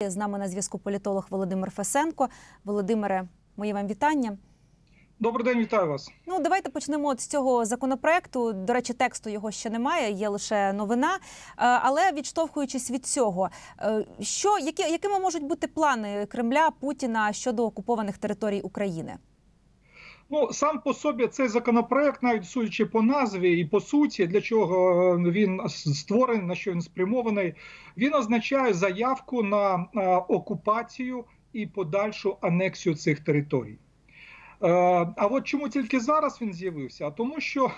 З нами на зв'язку політолог Володимир Фесенко. Володимире, моє вам вітання. Добрий день, вітаю вас. Ну, давайте почнемо от з цього законопроекту. До речі, тексту його ще немає, є лише новина. Е, Але відштовхуючись від цього, е, що які, якими можуть бути плани Кремля Путіна щодо окупованих територій України? Ну сам по собі цей законопроект, навіть судячи по назві і по суті, для чого він створений, на що він спрямований, він означає заявку на е, окупацію і подальшу анексію цих територій. Е, А от чому тільки зараз він з'явився? А тому, що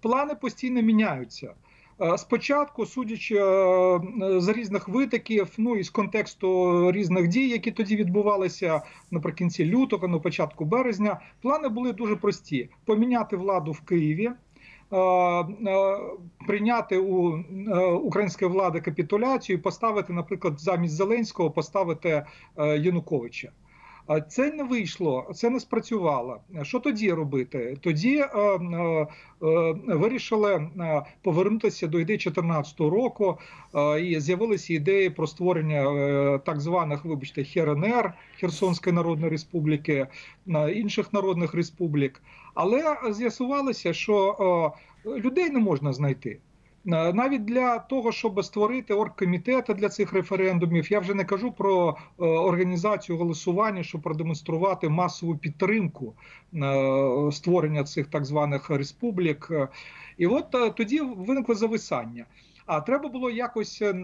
плани постійно міняються. Е, Спочатку, судячи е, з різних витоків, ну і з контексту різних дій, які тоді відбувалися наприкінці лютого, на початку березня, плани були дуже прості: поміняти владу в Києві, е, прийняти у української влади капітуляцію, поставити, наприклад, замість Зеленського, поставити Януковича. Це не вийшло, це не спрацювало. Що тоді робити? Тоді е, е, е, вирішили е, повернутися до ідеї 2014 року, е, і з'явилися ідеї про створення е, так званих, вибачте, ХРНР Херсонської Народної Республіки, е, інших народних республік. Але з'ясувалося, що е, людей не можна знайти. Е, Навіть для того, щоб створити оргкомітети для цих референдумів, я вже не кажу про е, організацію голосування, щоб продемонструвати масову підтримку е, створення цих так званих республік. І от тоді виникло зависання. А треба було якось е,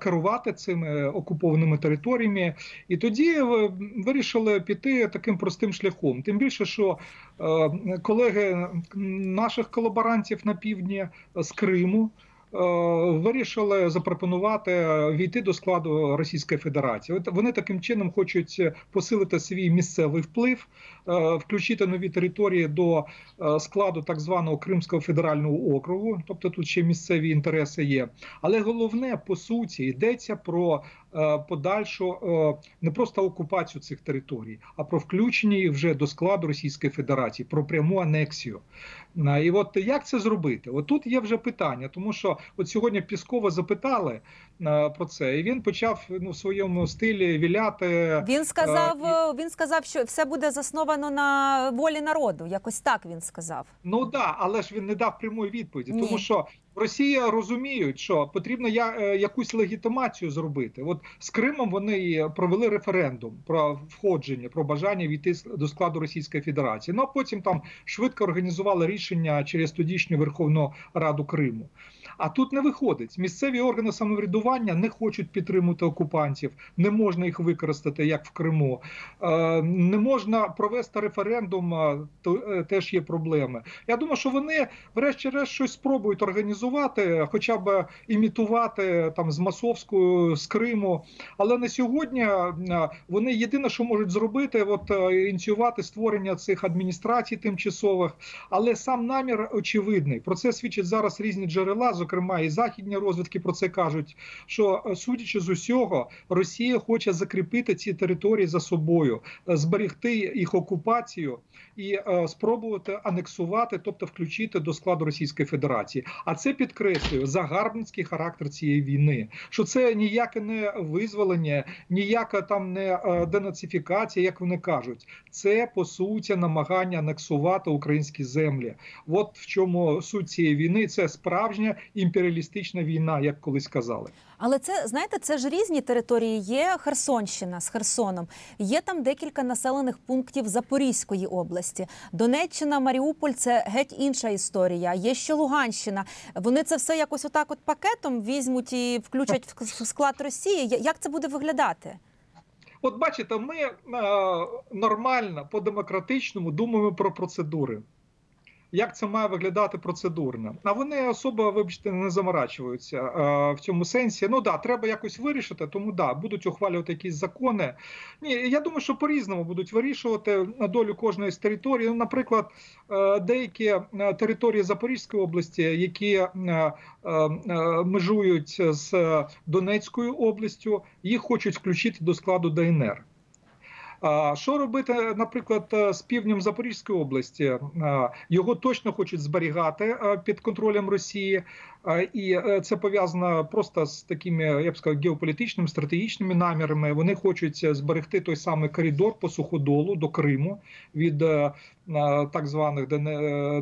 керувати цими окупованими територіями, і тоді е, вирішили піти таким простим шляхом. Тим більше, що е, колеги наших колаборантів на півдні з Криму. Е, Вирішили запропонувати війти до складу Російської Федерації. Вони таким чином хочуть посилити свій місцевий вплив, е, включити нові території до е, складу так званого Кримського федерального округу. Тобто тут ще місцеві інтереси є. Але головне по суті йдеться про е, подальшу е, не просто окупацію цих територій, а про включення їх вже до складу Російської Федерації, про пряму анексію. Е, І от як це зробити? От тут є вже питання, тому що от сьогодні Піскова запитали е, про це, і він почав ну, в своєму стилі віляти. Він сказав, Е, він сказав, що все буде засновано на волі народу. Якось так він сказав. Ну да, але ж він не дав прямої відповіді, Ні. тому що Росія розуміють, що потрібно я, е, якусь легітимацію зробити. От з Кримом вони провели референдум про входження, про бажання війти до складу Російської Федерації. Ну а потім там швидко організували рішення через тодішню Верховну Раду Криму. А тут не виходить. Місцеві органи самоврядування не хочуть підтримувати окупантів, не можна їх використати як в Криму. Е, Не можна провести референдум, е, е, теж є проблеми. Я думаю, що вони, врешті-решт, щось спробують організувати, хоча б імітувати там з Масовською, з Криму. Але на сьогодні е, вони єдине, що можуть зробити, от е, ініціювати створення цих адміністрацій тимчасових. Але сам намір очевидний. Про це свідчать зараз різні джерела, зокрема і західні розвідки про це кажуть. Що е, судячи з усього, Росія хоче закріпити ці території за собою, е, зберегти їх окупацію і е, спробувати анексувати, тобто включити до складу Російської Федерації. А це підкреслює загарбницький характер цієї війни. Що це ніяке не визволення, ніяка там не денацифікація, як вони кажуть. Це по суті намагання анексувати українські землі. От в чому суть цієї війни. Це справжня імперіалістична війна, як колись казали. Але це знаєте, це ж різні території. Є Херсонщина з Херсоном, є там декілька населених пунктів Запорізької області. Донеччина, Маріуполь це геть інша історія. Є ще Луганщина. Вони це все якось отак, от пакетом візьмуть і включать в склад Росії. Як це буде виглядати? От бачите, ми е, нормально по-демократичному думаємо про процедури. Як це має виглядати процедурно? А вони особо, вибачте, не заморачуються е, в цьому сенсі. Ну да, треба якось вирішити, тому да, будуть ухвалювати якісь закони. Ні, я думаю, що по-різному будуть вирішувати на долю кожної з територій. Ну, наприклад, е, деякі е, території Запорізької області, які межують з Донецькою областю, їх хочуть включити до складу ДНР. Що робити, наприклад, е, з півднем Запорізької області? Е, Його точно хочуть зберігати е, під контролем Росії, і це пов'язано просто з такими, я б сказав, геополітичними стратегічними намірами. Вони хочуть зберегти той самий коридор по суходолу до Криму від так званих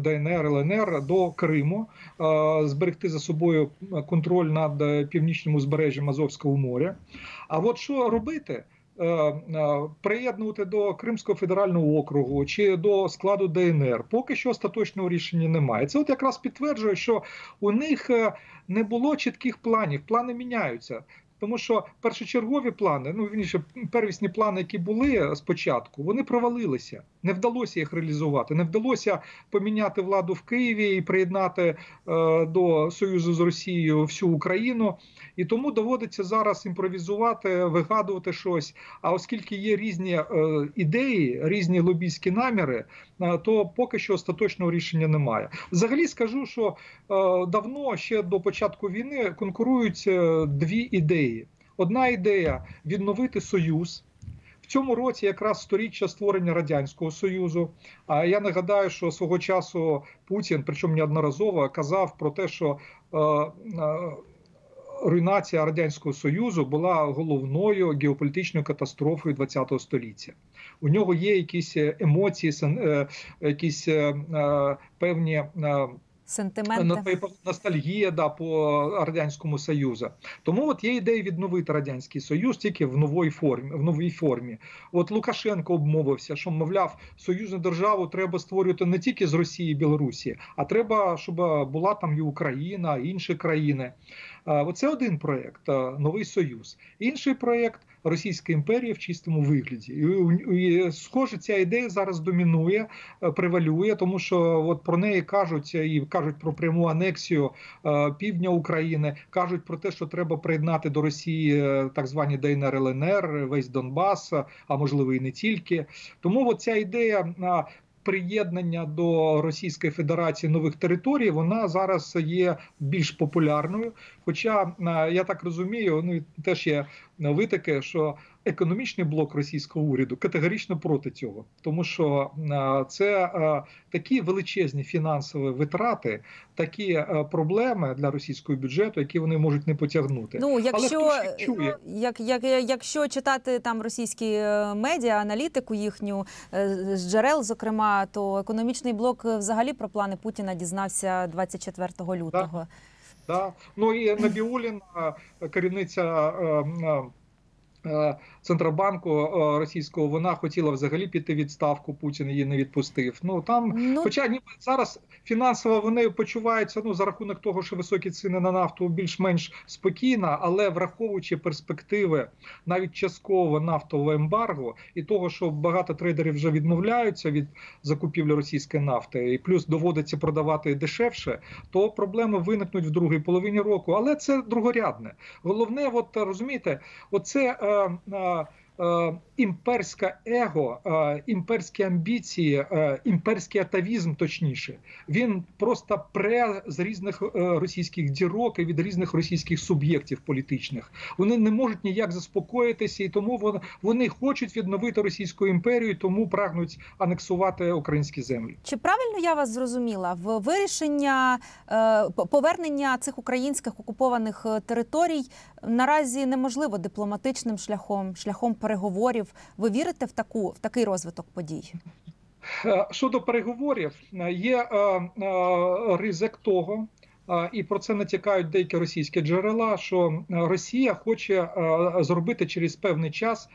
ДНР, ЛНР до Криму, зберегти за собою контроль над північним узбережжям Азовського моря. А от що робити? Е, е, Приєднувати до Кримського федерального округу чи до складу ДНР, поки що остаточного рішення немає. Це от якраз підтверджує, що у них е, не було чітких планів. Плани міняються. Тому що першочергові плани, ну вірніше, первісні плани, які були спочатку, вони провалилися. Не вдалося їх реалізувати, не вдалося поміняти владу в Києві і приєднати е, до союзу з Росією всю Україну. І тому доводиться зараз імпровізувати, вигадувати щось. А оскільки є різні е, ідеї, різні лобійські наміри, е, то поки що остаточного рішення немає. Взагалі скажу, що е, давно ще до початку війни конкурують е, дві ідеї. Одна ідея відновити союз. Цьому році якраз сторіччя створення радянського союзу. А я нагадаю, що свого часу Путін, причому неодноразово, казав про те, що е, е, руйнація радянського союзу була головною геополітичною катастрофою ХХ століття. У нього є якісь емоції, е, якісь певні. Е, Сентименти. ностальгія да, по радянському союзу. Тому от є ідея відновити радянський союз тільки в новій формі. В новій формі. От Лукашенко обмовився, що мовляв, союзну державу треба створювати не тільки з Росії і Білорусі, а треба, щоб була там і Україна, і інші країни. Оце один проєкт новий союз. Інший проєкт Російська імперія в чистому вигляді. І, і схоже, ця ідея зараз домінує, е, превалює, тому що от про неї кажуть е, і кажуть про пряму анексію е, півдня України, кажуть про те, що треба приєднати до Росії е, так звані ДНР ЛНР, весь Донбас, а можливо і не тільки. Тому от ця ідея. Приєднання до Російської Федерації нових територій вона зараз є більш популярною. Хоча е, я так розумію, ну теж є витики, що економічний блок російського уряду категорично проти цього, тому що е, це е, такі величезні фінансові витрати, такі е, проблеми для російського бюджету, які вони можуть не потягнути. Ну, якщо, чує? як, як, якщо читати там російські медіа, аналітику їхню з джерел, зокрема, то економічний блок взагалі про плани Путіна дізнався 24 лютого. Да. Ну і Набіулін, керівниця Центробанку е, російського, вона хотіла взагалі піти відставку. Путін її не відпустив. Ну там, Ну, хоча ніби зараз фінансово вони почуваються ну за рахунок того, що високі ціни на нафту більш-менш спокійно, але враховуючи перспективи навіть частково нафтового ембарго і того, що багато трейдерів вже відмовляються від закупівлі російської нафти, і плюс доводиться продавати дешевше, то проблеми виникнуть в другій половині року. Але це другорядне. Головне, от розумієте, оце. um, uh, Імперське его, е, імперські амбіції, е, імперський атавізм, точніше, він просто пре з різних е, російських дірок і від різних російських суб'єктів політичних. Вони не можуть ніяк заспокоїтися, і тому вони хочуть відновити Російську імперію, тому прагнуть анексувати українські землі. Чи правильно я вас зрозуміла? В вирішення е, повернення цих українських окупованих е, територій наразі неможливо дипломатичним шляхом, шляхом переговорів. Ви вірите в таку в такий розвиток подій? Е, Щодо переговорів, е, є е, ризик того. І про це натякають деякі російські джерела. Що Росія хоче зробити через певний час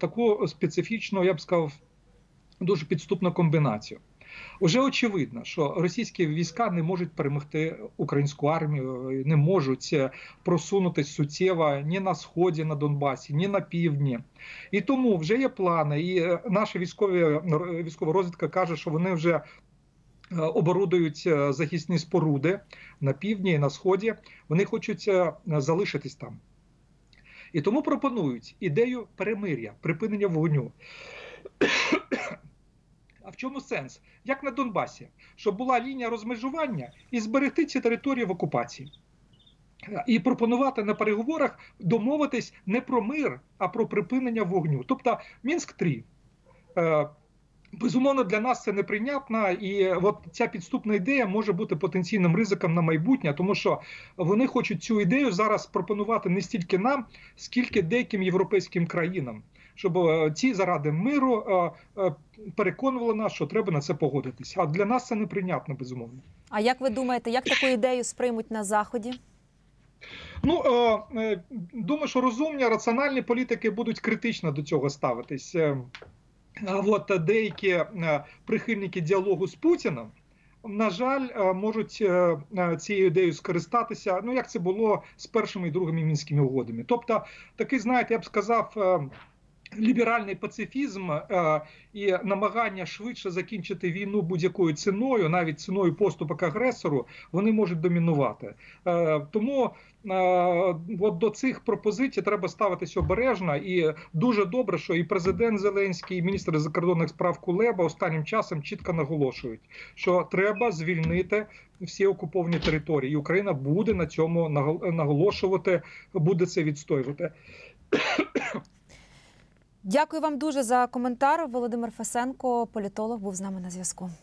таку специфічну, я б сказав, дуже підступну комбінацію. Уже очевидно, що російські війська не можуть перемогти українську армію, не можуть е, просунутися суттєво ні на сході на Донбасі, ні на півдні. І тому вже є плани. І е, наша військові військова розвідка каже, що вони вже е, оборудують е, захисні споруди на півдні і на сході. Вони хочуть е, залишитись там. І тому пропонують ідею перемир'я, припинення вогню. А в чому сенс? Як на Донбасі, щоб була лінія розмежування і зберегти ці території в окупації. І пропонувати на переговорах домовитись не про мир, а про припинення вогню. Тобто Мінськ 3 Е, Безумовно, для нас це неприйнятна, і от ця підступна ідея може бути потенційним ризиком на майбутнє, тому що вони хочуть цю ідею зараз пропонувати не стільки нам, скільки деяким європейським країнам, щоб е, ці заради миру е, е, переконували нас, що треба на це погодитися. А для нас це неприйнятно, безумовно. А як ви думаєте, як таку ідею сприймуть на заході? Ну думаю, що розумні, раціональні політики будуть критично до цього ставитись. А от деякі прихильники діалогу з Путіним, на жаль, можуть цією ідеєю скористатися. Ну як це було з першими і другими мінськими угодами. Тобто, такий, знаєте, я б сказав. Ліберальний пацифізм і намагання швидше закінчити війну будь-якою ціною, навіть ціною поступок агресору, вони можуть домінувати. Е, тому е, от до цих пропозицій треба ставитись обережно, і дуже добре, що і президент Зеленський, і міністр закордонних справ Кулеба останнім часом чітко наголошують, що треба звільнити всі окуповані території, і Україна буде на цьому нагол- наголошувати, буде це відстоювати. Дякую вам дуже за коментар. Володимир Фесенко, політолог, був з нами на зв'язку.